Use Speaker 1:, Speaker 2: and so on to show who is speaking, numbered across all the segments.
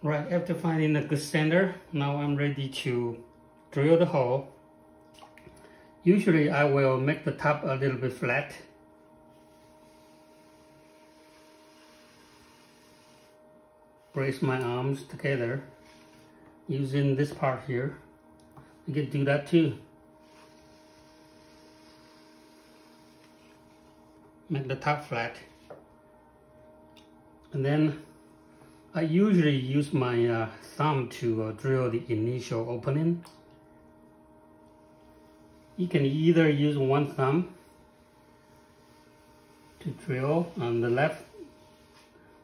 Speaker 1: Right, after finding a good center, now I'm ready to drill the hole. Usually I will make the top a little bit flat. Brace my arms together using this part here. You can do that too. Make the top flat. And then I usually use my uh, thumb to uh, drill the initial opening. You can either use one thumb to drill on the left,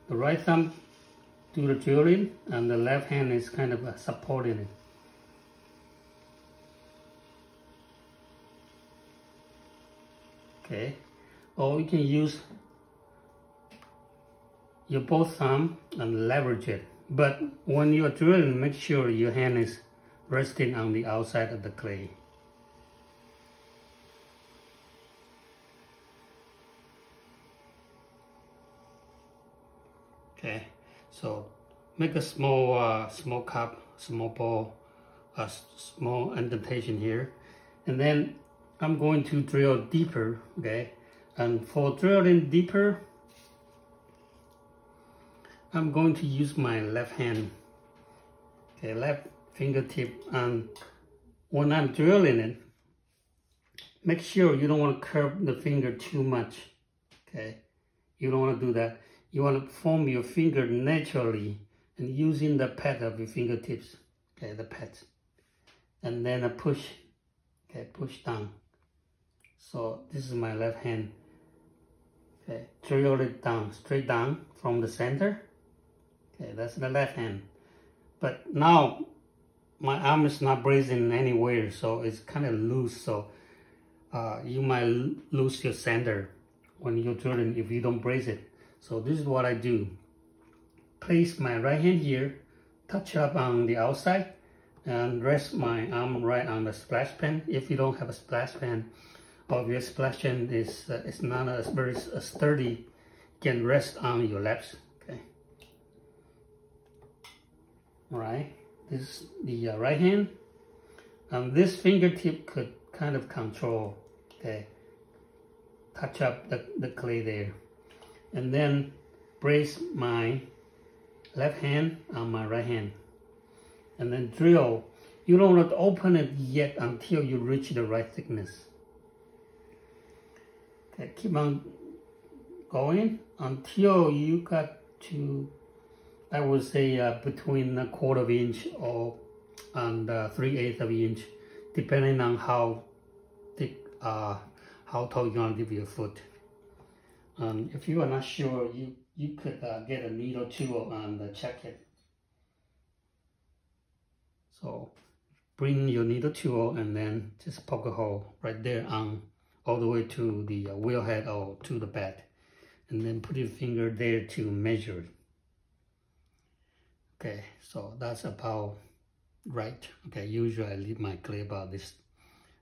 Speaker 1: the right thumb do the drilling and the left hand is kind of uh, supporting it. Okay, or you can use your both thumb and leverage it. But when you're drilling, make sure your hand is resting on the outside of the clay. Okay, so make a small uh, small cup, small ball, a small indentation here. And then I'm going to drill deeper, okay? And for drilling deeper, I'm going to use my left hand, okay, left fingertip, and when I'm drilling it, make sure you don't want to curve the finger too much, okay? You don't want to do that. You want to form your finger naturally and using the pad of your fingertips, okay, the pad. And then a push, okay, push down. So this is my left hand. Okay, drill it down, straight down from the center Okay, that's the left hand. But now my arm is not bracing anywhere, so it's kind of loose. So uh, you might lose your center when you're drilling if you don't brace it. So this is what I do. Place my right hand here, touch up on the outside, and rest my arm right on the splash pan. If you don't have a splash pan, or your splash pan is, uh, is not very sturdy, you can rest on your laps right? This is the uh, right hand. And this fingertip could kind of control, okay, touch up the, the clay there. And then brace my left hand on my right hand. And then drill. You don't want to open it yet until you reach the right thickness. Okay, keep on going until you got to I would say uh, between a quarter of inch or and uh, three eighths of inch, depending on how thick, uh, how tall you want to give your foot. Um, if you are not sure, you you could uh, get a needle tool and uh, check it. So bring your needle tool and then just poke a hole right there on all the way to the uh, wheel head or to the bed, and then put your finger there to measure Okay, so that's about right. Okay, usually I leave my clay about this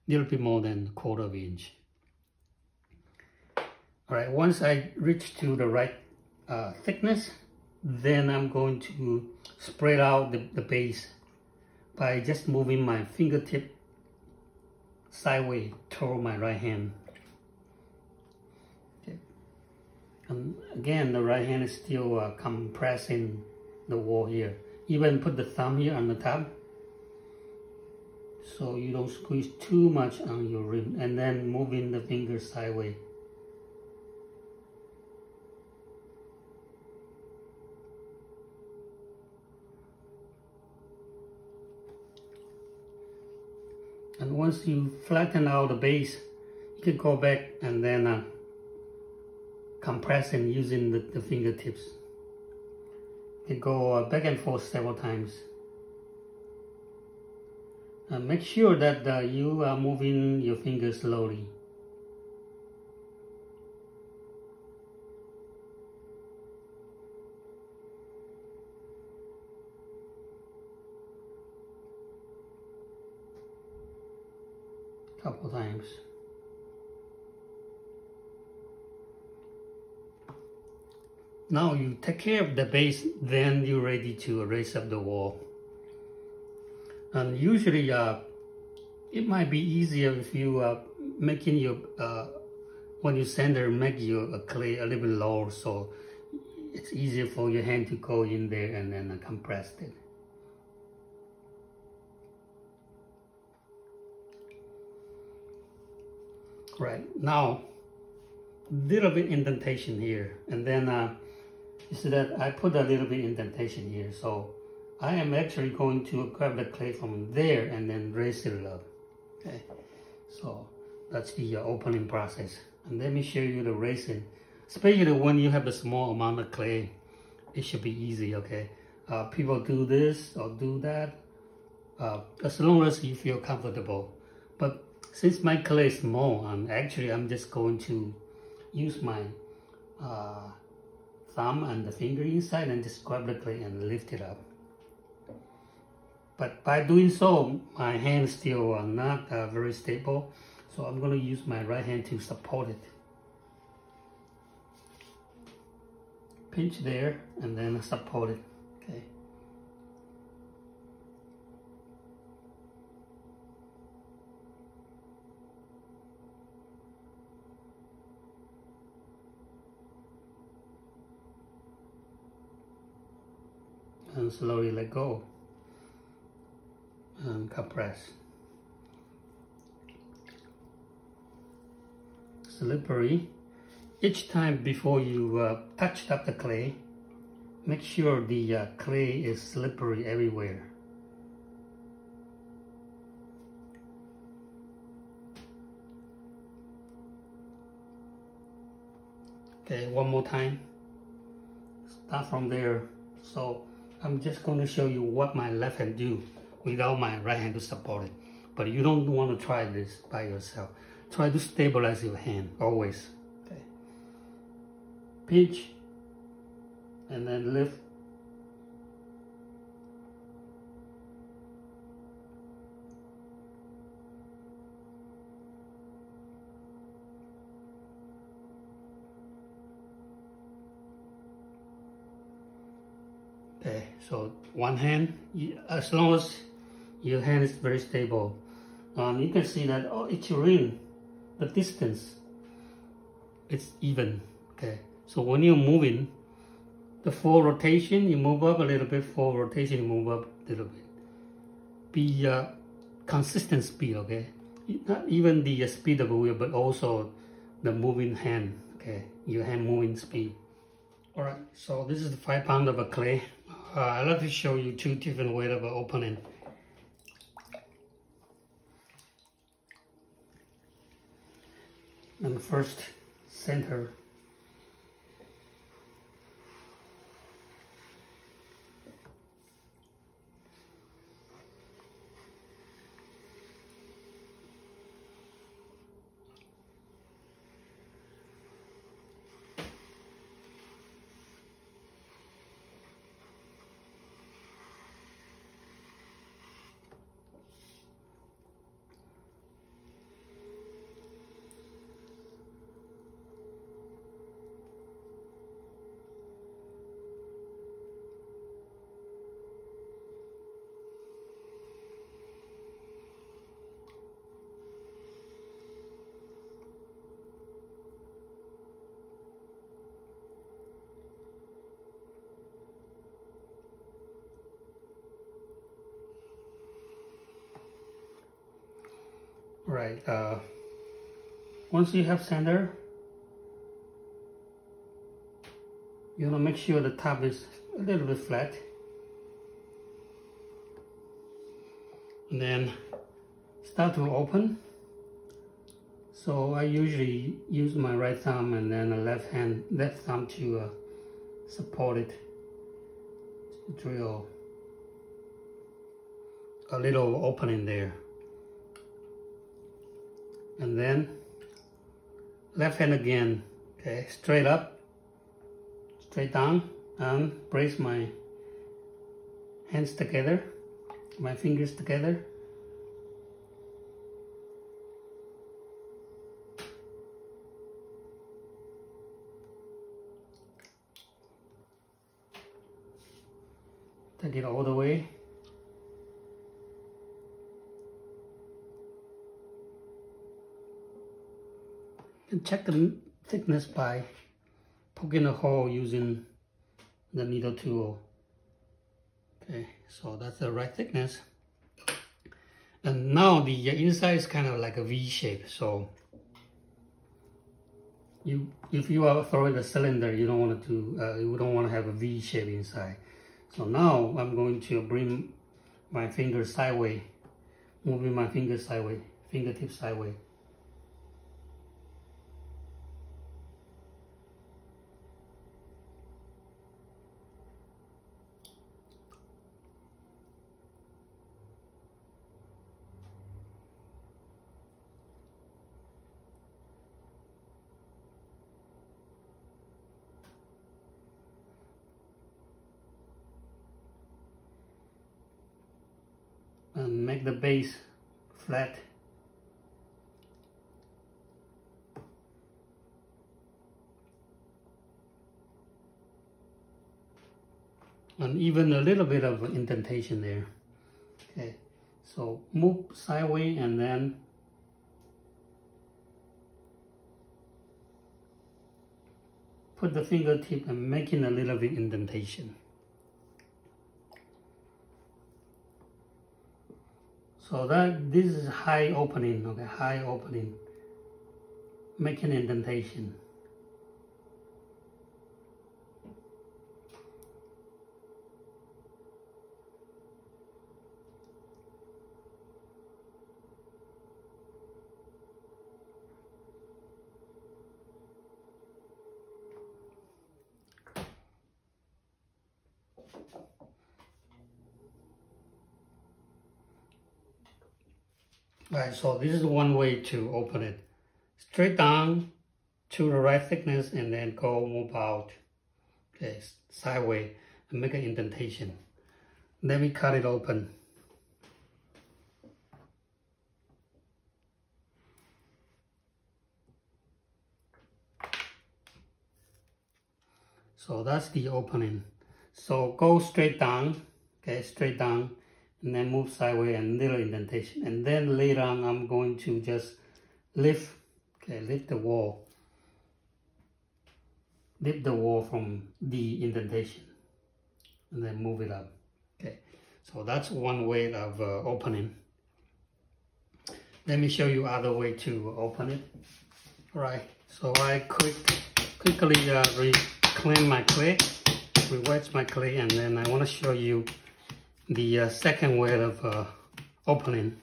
Speaker 1: little bit more than quarter of an inch. All right, once I reach to the right uh, thickness, then I'm going to spread out the, the base by just moving my fingertip sideways toward my right hand. And again, the right hand is still uh, compressing the wall here. Even put the thumb here on the top so you don't squeeze too much on your rim and then moving the finger sideways. And once you flatten out the base, you can go back and then uh, compress and using the, the fingertips can go uh, back and forth several times. Uh, make sure that uh, you are moving your fingers slowly. couple times. Now you take care of the base, then you're ready to raise up the wall. And usually, uh, it might be easier if you are uh, making your, uh, when you center, make your clay a little bit lower, so it's easier for your hand to go in there and then compress it. Right, now, little bit indentation here, and then see that I put a little bit indentation here, so I am actually going to grab the clay from there and then raise it up. Okay, so that's the uh, opening process. And let me show you the raising. Especially when you have a small amount of clay, it should be easy, okay? Uh, people do this or do that, uh, as long as you feel comfortable. But since my clay is small, I'm actually I'm just going to use my uh, thumb and the finger inside and just grab the clay and lift it up. But by doing so, my hands still are not uh, very stable. So I'm going to use my right hand to support it. Pinch there and then support it. Okay. Slowly let go and compress. Slippery. Each time before you uh, touch up the clay, make sure the uh, clay is slippery everywhere. Okay, one more time. Start from there. So I'm just going to show you what my left hand do without my right hand to support it. But you don't want to try this by yourself. Try to stabilize your hand always. Okay. Pinch and then lift. Okay, so one hand, as long as your hand is very stable. Um, you can see that oh, each ring, the distance, it's even. Okay, so when you're moving, the full rotation, you move up a little bit. Full rotation, you move up a little bit. Be uh, consistent speed. Okay, not even the uh, speed of the wheel, but also the moving hand. Okay, your hand moving speed. All right, so this is the five pound of a clay. Uh, I'd like to show you two different ways of opening. and first center right uh, once you have center you want to make sure the top is a little bit flat. And then start to open. So I usually use my right thumb and then the left hand left thumb to uh, support it to drill a little opening there and then left hand again okay straight up straight down and brace my hands together my fingers together. Take it all the way. Check the thickness by poking a hole using the needle tool. Okay, so that's the right thickness. And now the inside is kind of like a V shape. So you, if you are throwing a cylinder, you don't want to, uh, you don't want to have a V shape inside. So now I'm going to bring my finger sideways, moving my finger sideways, fingertip sideways. Make the base flat. And even a little bit of indentation there. Okay so move sideways and then put the fingertip and making a little bit indentation So that this is high opening, okay, high opening, making indentation. Right, so this is one way to open it. Straight down to the right thickness and then go move out. Okay, sideways and make an indentation. Then we cut it open. So that's the opening. So go straight down, okay, straight down and then move sideways and little indentation. And then later on, I'm going to just lift, okay, lift the wall. Lift the wall from the indentation and then move it up. Okay, so that's one way of uh, opening. Let me show you other way to open it. All right, so I quick, quickly uh, reclaim my clay, re-wedge my clay, and then I want to show you the uh, second way of uh, opening.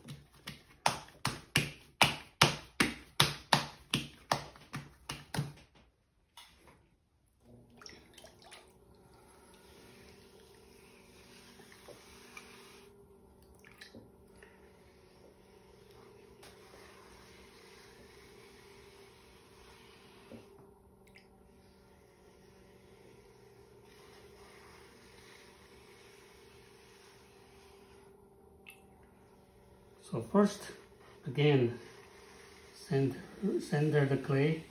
Speaker 1: So first, again, center, center the clay.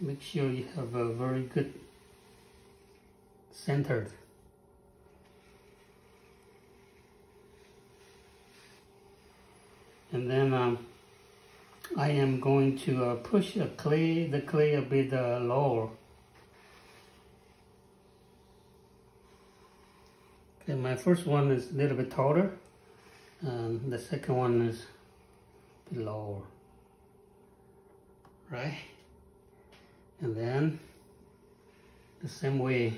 Speaker 1: Make sure you have a very good centered. And then um, I am going to uh, push a clay, the clay a bit uh, lower. Okay, my first one is a little bit taller and the second one is below right? And then the same way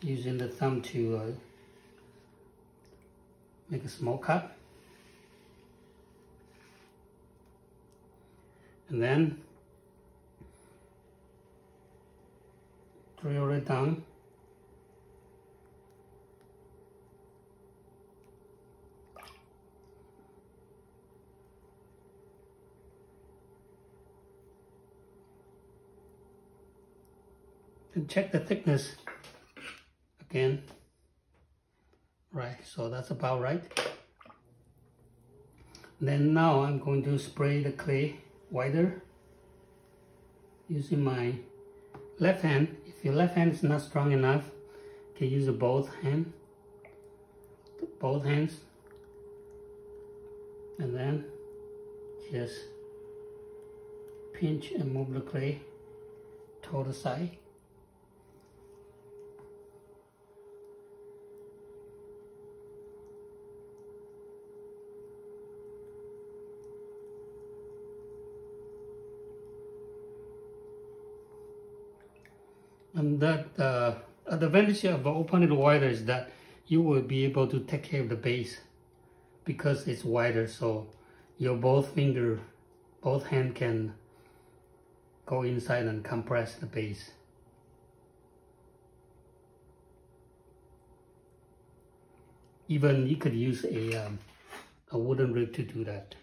Speaker 1: using the thumb to uh, make a small cut. And then drill it down check the thickness again. Right, so that's about right. Then now I'm going to spray the clay wider using my left hand. If your left hand is not strong enough, can use both hand, both hands, and then just pinch and move the clay to the side. And that uh, advantage of opening it wider is that you will be able to take care of the base because it's wider. So your both finger both hand can go inside and compress the base. Even you could use a um, a wooden rib to do that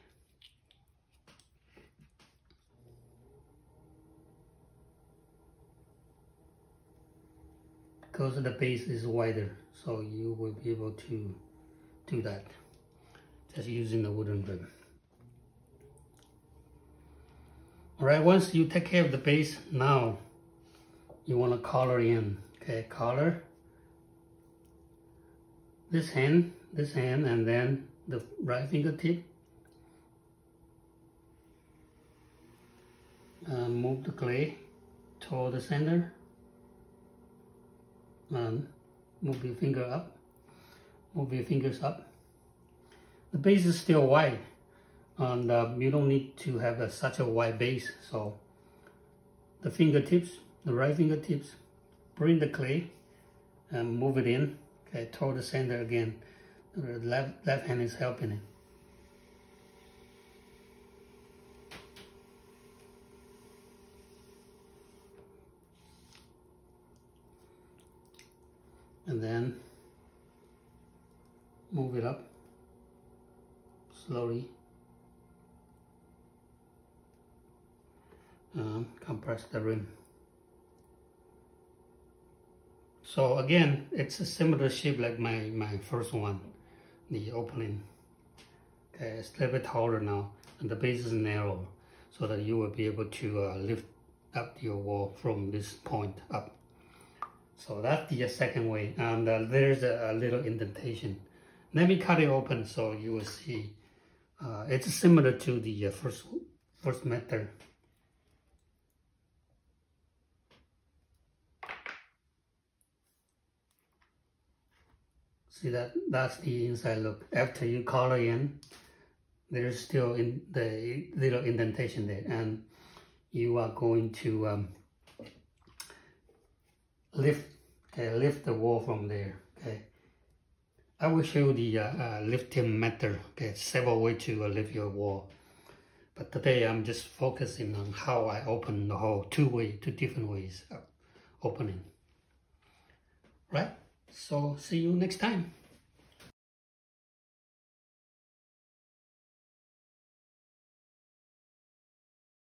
Speaker 1: because the base is wider so you will be able to do that. Just using the wooden rib all right once you take care of the base now you want to collar in okay? Collar this hand this hand and then the right fingertip. Uh, move the clay toward the center and move your finger up, move your fingers up. The base is still wide and uh, you don't need to have a, such a wide base. So the fingertips, the right fingertips, bring the clay and move it in, okay, toward the center again. The left, left hand is helping it. And then move it up slowly. Um, compress the rim. So again it's a similar shape like my my first one the opening. Okay it's a little bit taller now and the base is narrow so that you will be able to uh, lift up your wall from this point up so that's the second way, and uh, there's a, a, little indentation. Let me cut it open so you will see. Uh, it's similar to the uh, first first method. See that that's the inside look. After you collar in, there's still in the little indentation there, and you are going to um, lift okay lift the wall from there okay? I will show you the uh, uh, lifting method okay? Several ways to uh, lift your wall. But today I'm just focusing on how I open the hole two way two different ways of opening. Right? So see you next time